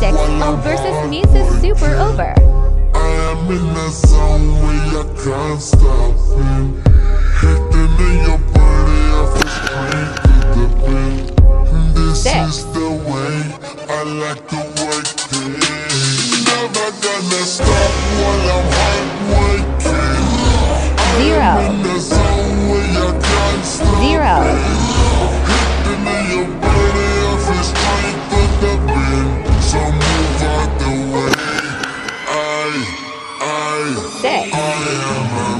six oh versus Musa Super over. I am in the zone where I can't stop it. Hitting in your body, I feel straight to the bed. This Six. is the way I like to work it. Never gonna stop while I'm hard working. Zero. I am